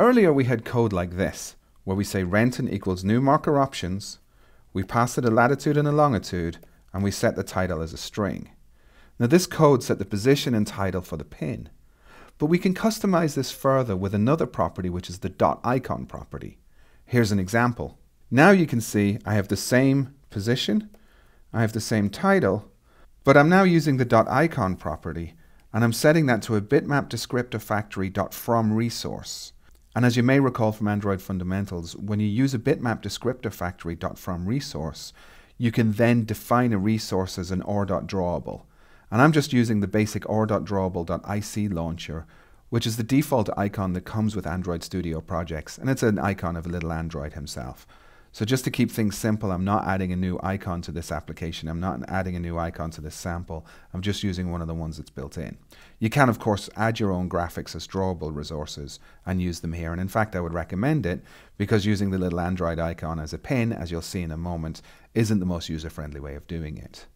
Earlier we had code like this, where we say Renton equals new marker options, we pass it a latitude and a longitude, and we set the title as a string. Now this code set the position and title for the pin. But we can customize this further with another property which is the dot icon property. Here's an example. Now you can see I have the same position, I have the same title, but I'm now using the dot icon property and I'm setting that to a bitmap descriptor factory dot from resource. And as you may recall from Android fundamentals, when you use a bitmap descriptor factory dot from resource, you can then define a resource as an R.drawable. And I'm just using the basic R.drawable.ic launcher, which is the default icon that comes with Android Studio projects. And it's an icon of a little Android himself. So just to keep things simple, I'm not adding a new icon to this application. I'm not adding a new icon to this sample. I'm just using one of the ones that's built in. You can, of course, add your own graphics as drawable resources and use them here. And in fact, I would recommend it because using the little Android icon as a pin, as you'll see in a moment, isn't the most user-friendly way of doing it.